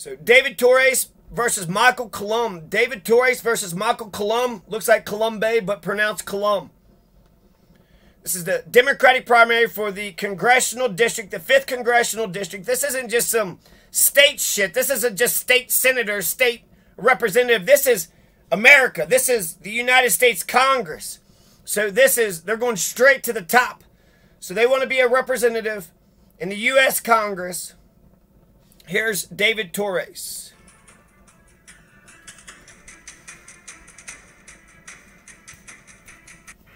So David Torres versus Michael Colum. David Torres versus Michael Colum. Looks like Columbe, but pronounced Colum. This is the Democratic primary for the congressional district, the 5th congressional district. This isn't just some state shit. This isn't just state senator, state representative. This is America. This is the United States Congress. So this is, they're going straight to the top. So they want to be a representative in the U.S. Congress. Here's David Torres.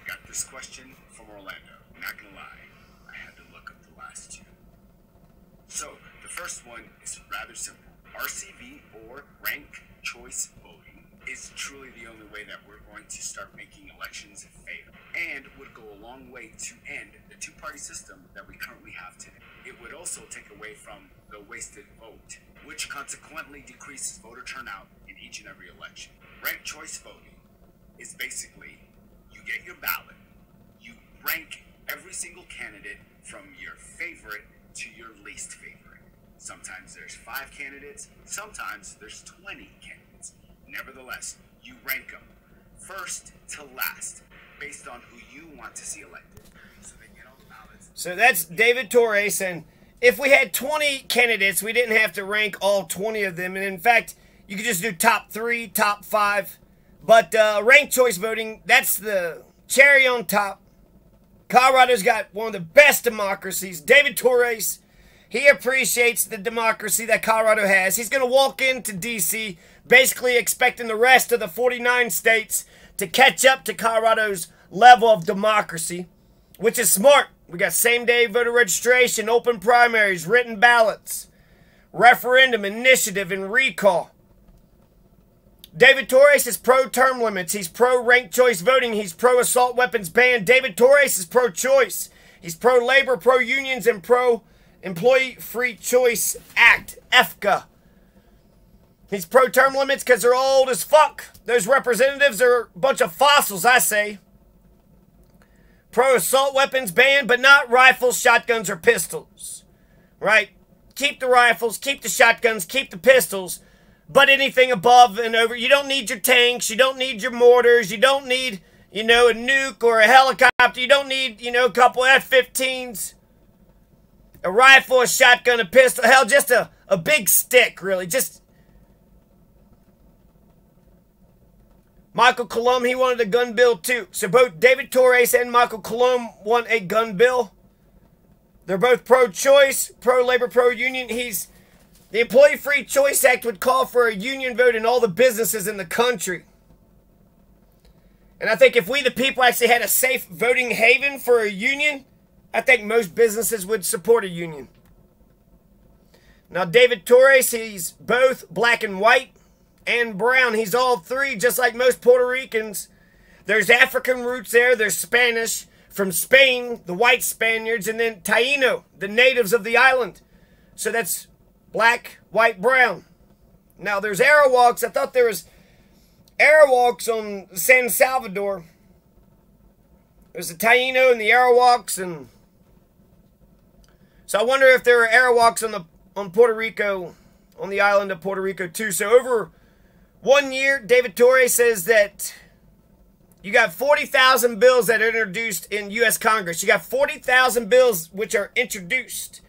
Got this question from Orlando. Not gonna lie, I had to look up the last two. So, the first one is rather simple. RCV or rank choice voting is truly the only way that we're going to start making elections fair and would go a long way to end the two party system that we currently have today. It would also take away from the wasted vote, which consequently decreases voter turnout in each and every election. Ranked choice voting is basically you get your ballot, you rank every single candidate from your favorite to your least favorite. Sometimes there's five candidates, sometimes there's 20 candidates. Nevertheless, you rank them first to last based on who you want to see elected. So. So that's David Torres. And if we had 20 candidates, we didn't have to rank all 20 of them. And in fact, you could just do top three, top five. But uh, ranked choice voting, that's the cherry on top. Colorado's got one of the best democracies. David Torres, he appreciates the democracy that Colorado has. He's going to walk into D.C. basically expecting the rest of the 49 states to catch up to Colorado's level of democracy, which is smart. We got same day voter registration, open primaries, written ballots, referendum, initiative, and recall. David Torres is pro term limits. He's pro ranked choice voting. He's pro assault weapons ban. David Torres is pro choice. He's pro labor, pro unions, and pro Employee Free Choice Act, EFCA. He's pro term limits because they're old as fuck. Those representatives are a bunch of fossils, I say. Pro assault weapons ban, but not rifles, shotguns, or pistols. Right? Keep the rifles, keep the shotguns, keep the pistols, but anything above and over. You don't need your tanks, you don't need your mortars, you don't need, you know, a nuke or a helicopter, you don't need, you know, a couple F 15s, a rifle, a shotgun, a pistol, hell, just a, a big stick, really. Just Michael Colum, he wanted a gun bill too. So both David Torres and Michael Colum want a gun bill. They're both pro-choice, pro-labor, pro-union. He's the Employee Free Choice Act would call for a union vote in all the businesses in the country. And I think if we, the people, actually had a safe voting haven for a union, I think most businesses would support a union. Now, David Torres, he's both black and white and brown. He's all three, just like most Puerto Ricans. There's African roots there, there's Spanish from Spain, the white Spaniards, and then Taino, the natives of the island. So that's black, white, brown. Now there's Arawaks. I thought there was Arawaks on San Salvador. There's the Taino and the Arawaks, and so I wonder if there are Arawaks on the on Puerto Rico, on the island of Puerto Rico too. So over one year, David Torres says that you got 40,000 bills that are introduced in U.S. Congress. You got 40,000 bills which are introduced.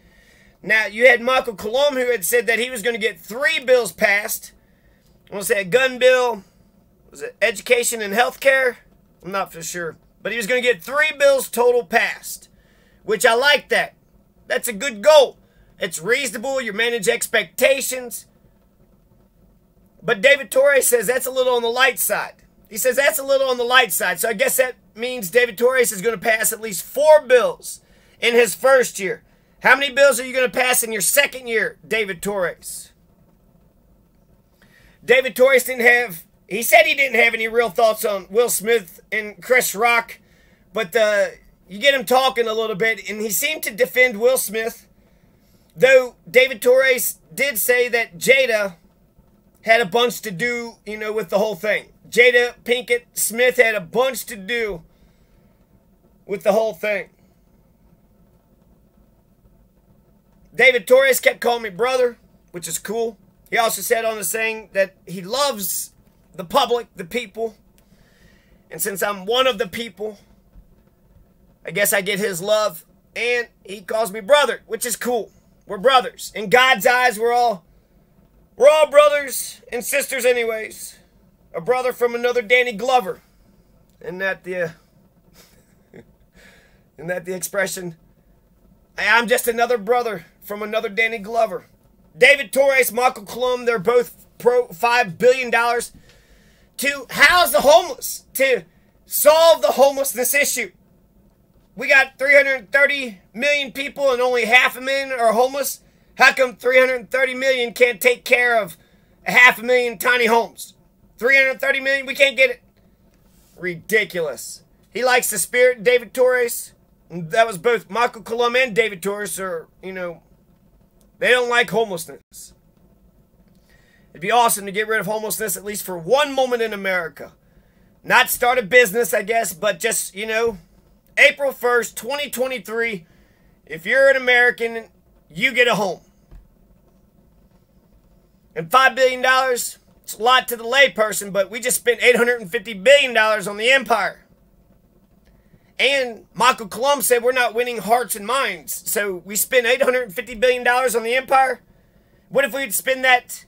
Now, you had Michael Colum who had said that he was going to get three bills passed. I want to say a gun bill. Was it education and health care? I'm not for sure. But he was going to get three bills total passed, which I like that. That's a good goal. It's reasonable. You manage expectations. But David Torres says that's a little on the light side. He says that's a little on the light side. So I guess that means David Torres is going to pass at least four bills in his first year. How many bills are you going to pass in your second year, David Torres? David Torres didn't have, he said he didn't have any real thoughts on Will Smith and Chris Rock, but uh, you get him talking a little bit, and he seemed to defend Will Smith, though David Torres did say that Jada had a bunch to do, you know, with the whole thing. Jada Pinkett Smith had a bunch to do with the whole thing. David Torres kept calling me brother, which is cool. He also said on the saying that he loves the public, the people. And since I'm one of the people, I guess I get his love. And he calls me brother, which is cool. We're brothers. In God's eyes, we're all we're all brothers and sisters anyways. A brother from another Danny Glover. Isn't that the uh, isn't that the expression? I'm just another brother from another Danny Glover. David Torres, Michael Colum, they're both pro $5 billion to house the homeless, to solve the homelessness issue. We got 330 million people and only half a million are homeless. How come 330 million can't take care of a half a million tiny homes? 330 million, we can't get it. Ridiculous. He likes the spirit, David Torres. That was both Michael Colum and David Torres are, you know, they don't like homelessness. It'd be awesome to get rid of homelessness at least for one moment in America. Not start a business, I guess, but just, you know, April 1st, 2023, if you're an American, you get a home. And $5 billion, it's a lot to the layperson, but we just spent $850 billion on the empire. And Michael Colum said we're not winning hearts and minds. So we spent $850 billion on the empire. What if we'd spend that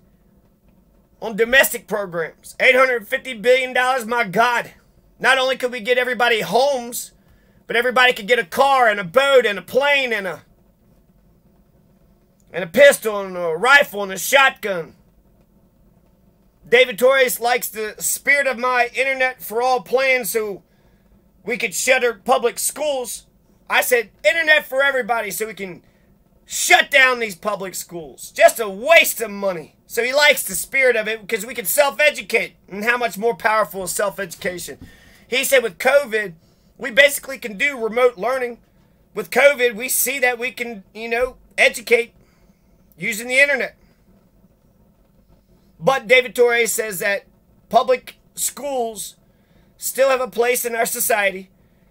on domestic programs? $850 billion, my God. Not only could we get everybody homes, but everybody could get a car and a boat and a plane and a and a pistol and a rifle and a shotgun. David Torres likes the spirit of my internet for all plan so we could shutter public schools. I said internet for everybody so we can shut down these public schools. Just a waste of money. So he likes the spirit of it because we can self-educate. And how much more powerful is self-education? He said with COVID, we basically can do remote learning. With COVID, we see that we can, you know, educate using the internet. But David Torres says that public schools still have a place in our society.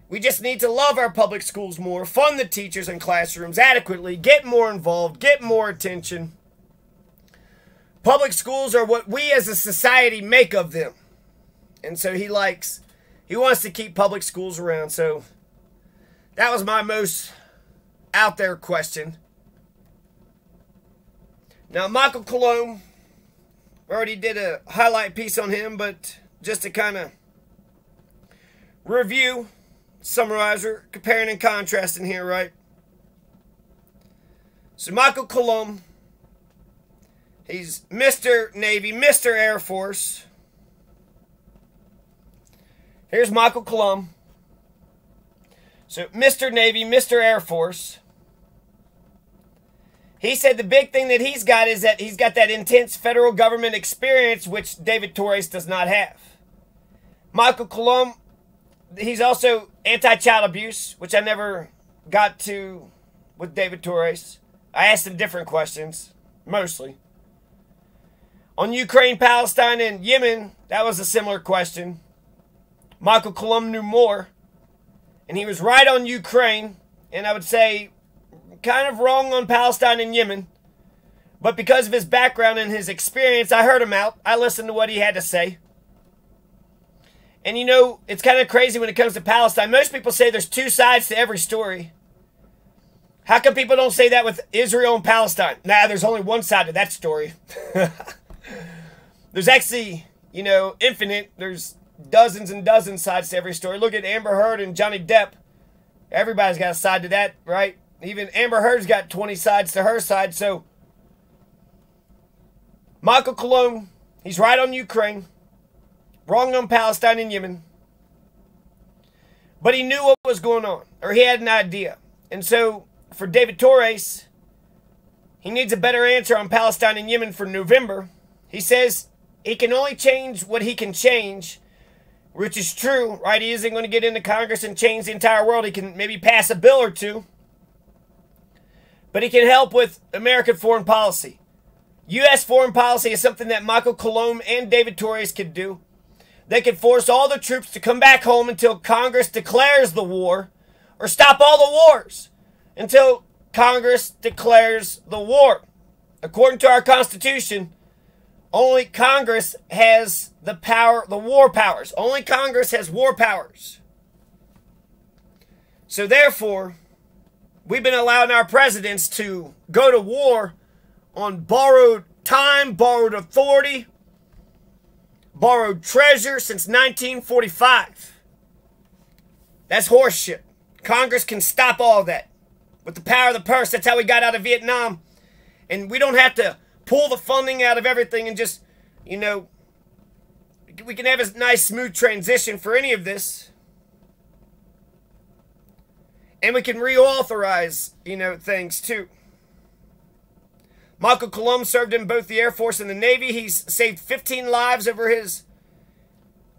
We just need to love our public schools more, fund the teachers and classrooms adequately, get more involved, get more attention. Public schools are what we as a society make of them. And so he likes, he wants to keep public schools around. So that was my most out there question. Now, Michael Colum, already did a highlight piece on him, but just to kind of review, summarizer, comparing and contrasting here, right? So Michael Colum, he's Mr. Navy, Mr. Air Force. Here's Michael Colum. So Mr. Navy, Mr. Air Force. He said the big thing that he's got is that he's got that intense federal government experience, which David Torres does not have. Michael Colum he's also anti-child abuse, which I never got to with David Torres. I asked him different questions, mostly. On Ukraine, Palestine, and Yemen, that was a similar question. Michael Colum knew more, and he was right on Ukraine, and I would say kind of wrong on Palestine and Yemen. But because of his background and his experience, I heard him out. I listened to what he had to say. And you know, it's kind of crazy when it comes to Palestine. Most people say there's two sides to every story. How come people don't say that with Israel and Palestine? Nah, there's only one side to that story. there's actually, you know, infinite. There's dozens and dozens sides to every story. Look at Amber Heard and Johnny Depp. Everybody's got a side to that, right? Even Amber Heard's got 20 sides to her side. So, Michael Colum, he's right on Ukraine. Wrong on Palestine and Yemen. But he knew what was going on, or he had an idea. And so, for David Torres, he needs a better answer on Palestine and Yemen for November. He says he can only change what he can change, which is true, right? He isn't going to get into Congress and change the entire world. He can maybe pass a bill or two, but he can help with American foreign policy. U.S. foreign policy is something that Michael Colum and David Torres could do. They could force all the troops to come back home until Congress declares the war, or stop all the wars until Congress declares the war. According to our Constitution, Only Congress has the power, the war powers. Only Congress has war powers. So therefore, we've been allowing our presidents to go to war on borrowed time, borrowed authority, borrowed treasure since 1945. That's horseshit. Congress can stop all that with the power of the purse. That's how we got out of Vietnam. And we don't have to pull the funding out of everything and just, you know, we can have a nice smooth transition for any of this. And we can reauthorize, you know, things too. Michael Colombe served in both the Air Force and the Navy. He's saved 15 lives over his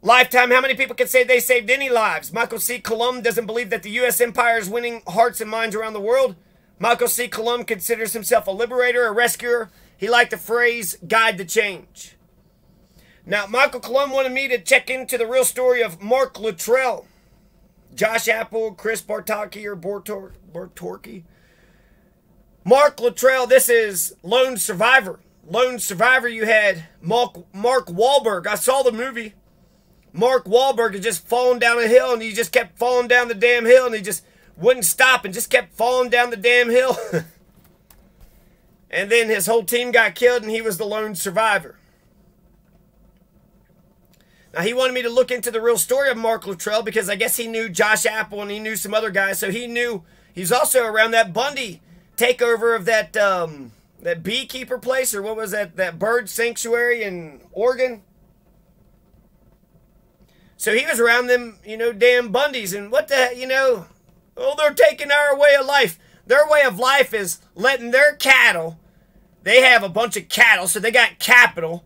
lifetime. How many people can say they saved any lives? Michael C. Colombe doesn't believe that the U.S. empire is winning hearts and minds around the world. Michael C. Colombe considers himself a liberator, a rescuer. He liked the phrase, guide the change. Now, Michael Colombe wanted me to check into the real story of Mark Luttrell. Josh Apple, Chris Bartocchi, or Bortor, Bortorki. Mark Luttrell, this is Lone Survivor. Lone Survivor, you had Mark, Mark Wahlberg. I saw the movie. Mark Wahlberg had just fallen down a hill and he just kept falling down the damn hill and he just wouldn't stop and just kept falling down the damn hill. and then his whole team got killed and he was the lone survivor. He wanted me to look into the real story of Mark Luttrell because I guess he knew Josh Apple and he knew some other guys. So he knew he's also around that Bundy takeover of that um, that beekeeper place or what was that that bird sanctuary in Oregon. So he was around them, you know, damn Bundys and what the you know, oh they're taking our way of life. Their way of life is letting their cattle. They have a bunch of cattle, so they got capital.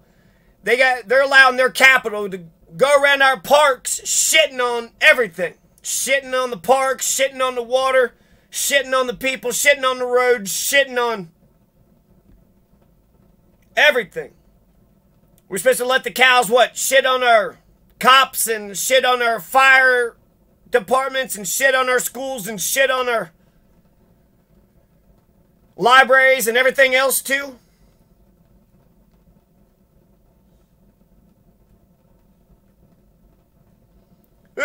They got they're allowing their capital to go around our parks shitting on everything. Shitting on the parks, shitting on the water, shitting on the people, shitting on the roads, shitting on everything. We're supposed to let the cows what? Shit on our cops and shit on our fire departments and shit on our schools and shit on our libraries and everything else too?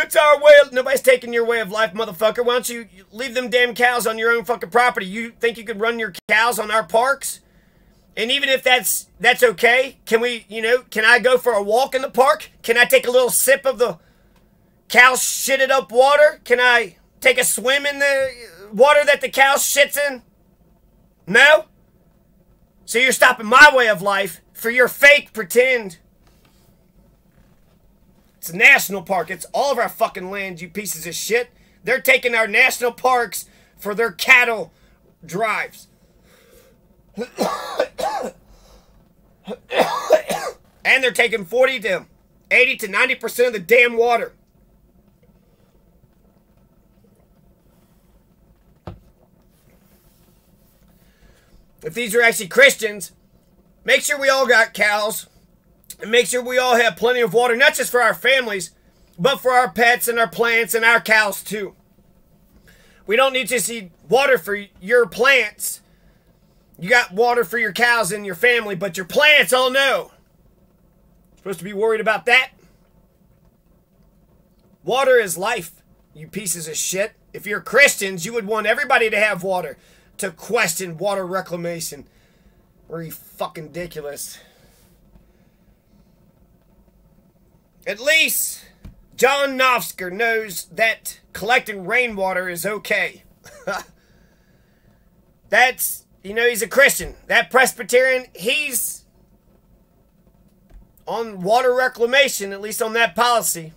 It's our way of, nobody's taking your way of life, motherfucker. Why don't you leave them damn cows on your own fucking property? You think you could run your cows on our parks? And even if that's that's okay, can we, you know, can I go for a walk in the park? Can I take a little sip of the cow shitted up water? Can I take a swim in the water that the cow shits in? No? So you're stopping my way of life for your fake pretend it's national park. It's all of our fucking land, you pieces of shit. They're taking our national parks for their cattle drives. and they're taking 40 to 80 to 90% of the damn water. If these are actually Christians, make sure we all got cows and make sure we all have plenty of water, not just for our families, but for our pets and our plants and our cows too. We don't need to see water for your plants. You got water for your cows and your family, but your plants, oh no. Supposed to be worried about that? Water is life, you pieces of shit. If you're Christians, you would want everybody to have water. To question water reclamation. Are you fucking ridiculous? At least John Nofsker knows that collecting rainwater is okay. That's, you know, he's a Christian. That Presbyterian, he's on water reclamation, at least on that policy.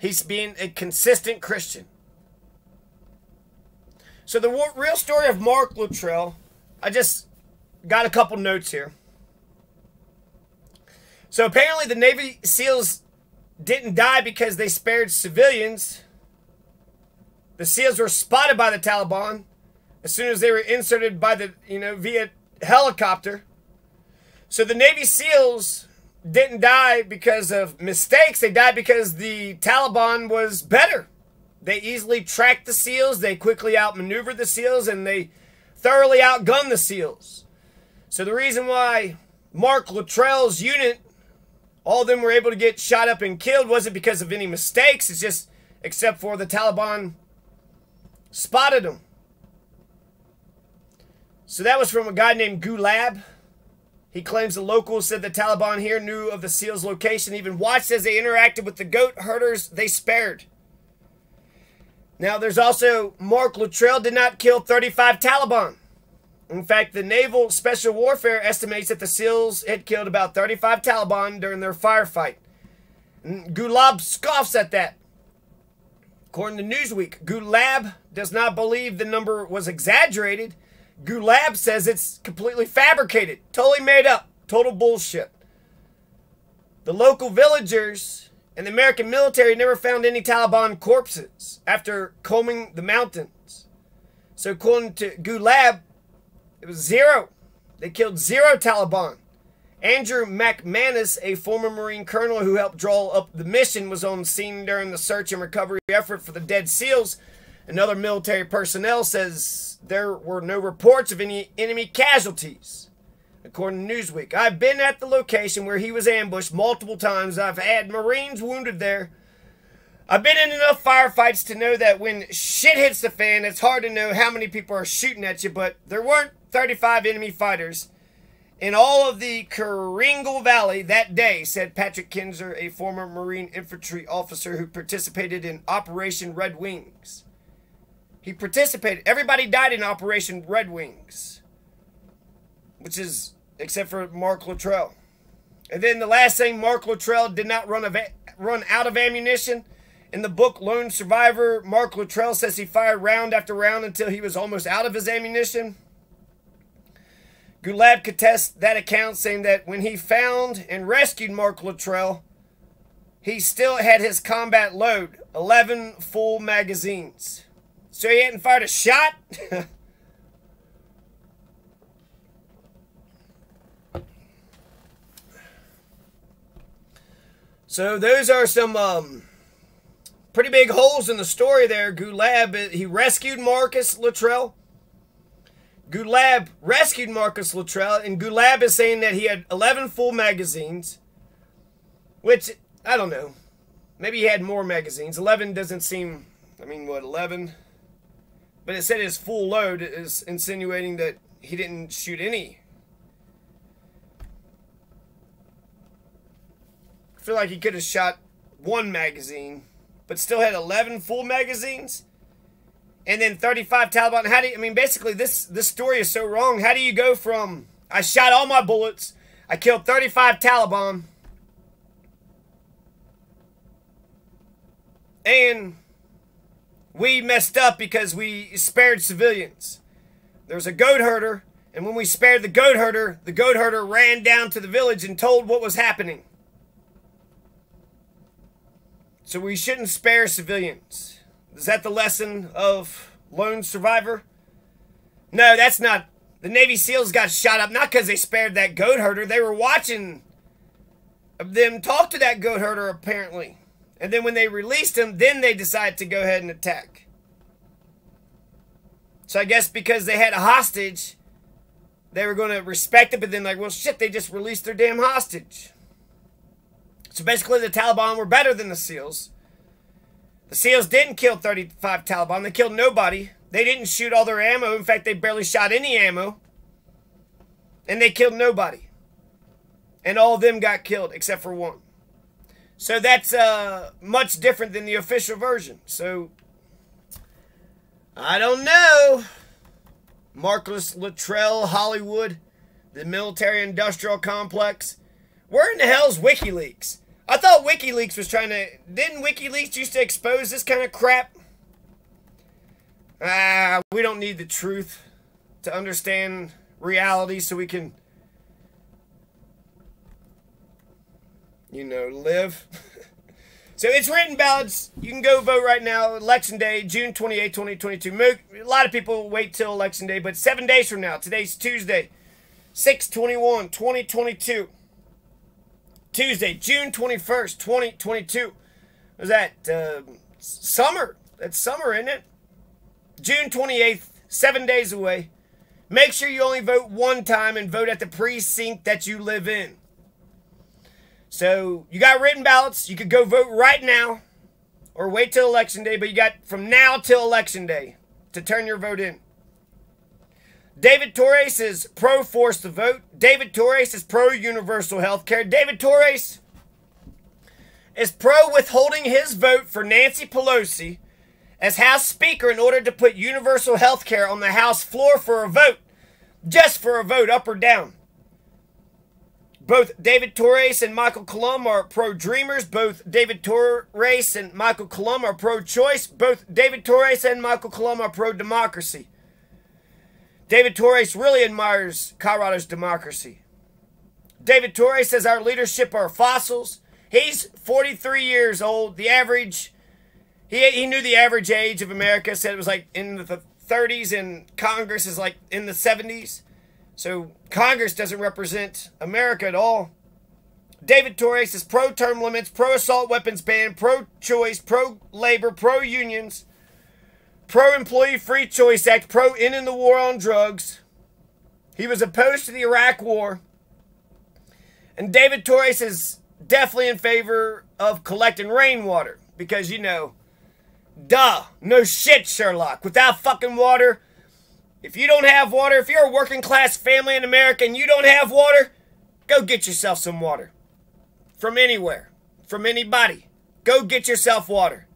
He's being a consistent Christian. So the real story of Mark Luttrell, I just got a couple notes here. So apparently the Navy SEALs didn't die because they spared civilians. The SEALs were spotted by the Taliban as soon as they were inserted by the, you know, via helicopter. So the Navy SEALs didn't die because of mistakes. They died because the Taliban was better. They easily tracked the SEALs. They quickly outmaneuvered the SEALs and they thoroughly outgunned the SEALs. So the reason why Mark Luttrell's unit, all of them were able to get shot up and killed. Wasn't because of any mistakes. It's just except for the Taliban spotted them. So that was from a guy named Gulab. He claims the locals said the Taliban here knew of the SEALs' location, even watched as they interacted with the goat herders they spared. Now, there's also Mark Luttrell did not kill 35 Taliban. In fact, the Naval Special Warfare estimates that the SEALs had killed about 35 Taliban during their firefight. Gulab scoffs at that. According to Newsweek, Gulab does not believe the number was exaggerated Gulab says it's completely fabricated, totally made up, total bullshit. The local villagers and the American military never found any Taliban corpses after combing the mountains. So according to Gulab, it was zero. They killed zero Taliban. Andrew MacMannis, a former Marine colonel who helped draw up the mission, was on scene during the search and recovery effort for the dead SEALs. Another military personnel says there were no reports of any enemy casualties. According to Newsweek, I've been at the location where he was ambushed multiple times. I've had Marines wounded there. I've been in enough firefights to know that when shit hits the fan, it's hard to know how many people are shooting at you, but there weren't 35 enemy fighters in all of the Korengal Valley that day, said Patrick Kinzer, a former Marine infantry officer who participated in Operation Red Wings. He participated. Everybody died in Operation Red Wings, which is except for Mark Luttrell. And then the last thing, Mark Luttrell did not run, run out of ammunition. In the book Lone Survivor, Mark Luttrell says he fired round after round until he was almost out of his ammunition. Gulab contests that account, saying that when he found and rescued Mark Luttrell, he still had his combat load 11 full magazines. So he hadn't fired a shot? so those are some um, pretty big holes in the story there. Gulab, he rescued Marcus Luttrell. Gulab rescued Marcus Luttrell, and Gulab is saying that he had 11 full magazines, which, I don't know. Maybe he had more magazines. 11 doesn't seem, I mean, what, 11? But it said his full load is insinuating that he didn't shoot any. I feel like he could have shot one magazine, but still had 11 full magazines. And then 35 Taliban. How do you, I mean, basically, this, this story is so wrong. How do you go from, I shot all my bullets, I killed 35 Taliban, and we messed up because we spared civilians. There was a goat herder, and when we spared the goat herder, the goat herder ran down to the village and told what was happening. So we shouldn't spare civilians. Is that the lesson of Lone Survivor? No, that's not. The Navy SEALs got shot up not because they spared that goat herder. They were watching them talk to that goat herder, apparently. And then when they released him, then they decided to go ahead and attack. So I guess because they had a hostage, they were going to respect it, but then like, well, shit, they just released their damn hostage. So basically, the Taliban were better than the SEALs. The SEALs didn't kill 35 Taliban. They killed nobody. They didn't shoot all their ammo. In fact, they barely shot any ammo. And they killed nobody. And all of them got killed except for one. So that's uh, much different than the official version. So I don't know. Marcus Luttrell, Hollywood, the military industrial complex. Where in the hell's WikiLeaks? I thought WikiLeaks was trying to. Didn't WikiLeaks used to expose this kind of crap? Ah, we don't need the truth to understand reality so we can you know, live. so it's written ballots. You can go vote right now. Election day, June 28, 2022. A lot of people wait till election day, but seven days from now. Today's Tuesday, 621, 2022. Tuesday, June 21st, 2022. Was that uh, summer? That's summer, isn't it? June 28th, seven days away. Make sure you only vote one time and vote at the precinct that you live in. So you got written ballots. You could go vote right now or wait till election day, but you got from now till election day to turn your vote in. David Torres is pro force the vote. David Torres is pro universal health care. David Torres is pro withholding his vote for Nancy Pelosi as House Speaker in order to put universal health care on the House floor for a vote. Just for a vote, up or down. Both David Torres and Michael Colum are pro dreamers. Both David Torres and Michael Colum are pro choice. Both David Torres and Michael Colum are pro democracy. David Torres really admires Colorado's democracy. David Torres says our leadership are fossils. He's 43 years old. The average he, he knew the average age of America, said it was like in the 30s, and Congress is like in the 70s. So Congress doesn't represent America at all. David Torres is pro term limits, pro assault weapons ban, pro choice, pro labor, pro unions, pro employee free choice act, pro ending the war on drugs. He was opposed to the Iraq war. And David Torres is definitely in favor of collecting rainwater because, you know, Duh. No shit, Sherlock. Without fucking water, if you don't have water, if you're a working class family in America and you don't have water, go get yourself some water. From anywhere. From anybody. Go get yourself water.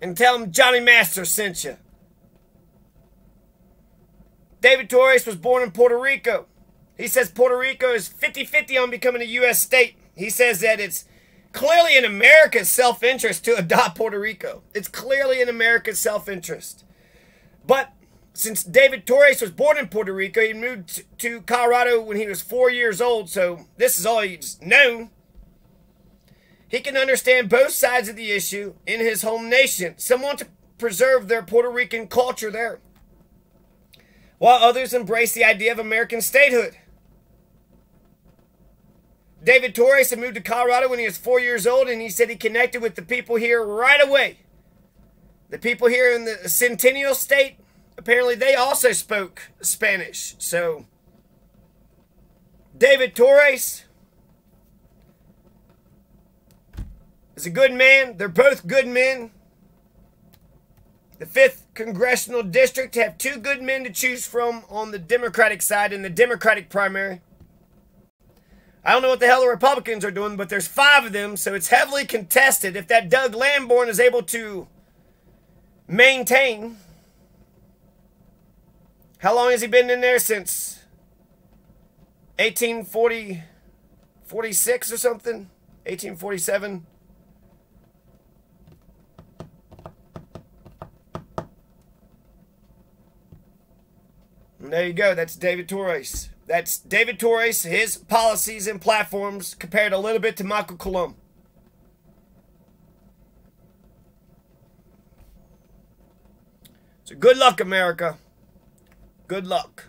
And tell them Johnny Master sent you. David Torres was born in Puerto Rico. He says Puerto Rico is 50 50 on becoming a U.S. state. He says that it's clearly in America's self interest to adopt Puerto Rico. It's clearly in America's self interest. But since David Torres was born in Puerto Rico, he moved to Colorado when he was four years old, so this is all he's known. He can understand both sides of the issue in his home nation. Some want to preserve their Puerto Rican culture there, while others embrace the idea of American statehood. David Torres had moved to Colorado when he was four years old, and he said he connected with the people here right away. The people here in the Centennial State, apparently they also spoke Spanish. So, David Torres is a good man. They're both good men. The 5th Congressional District have two good men to choose from on the Democratic side in the Democratic primary. I don't know what the hell the Republicans are doing, but there's five of them, so it's heavily contested. If that Doug Lamborn is able to maintain, how long has he been in there since 1840, 46 or something? 1847? There you go. That's David Torres. That's David Torres, his policies and platforms compared a little bit to Michael Colum. So good luck, America. Good luck.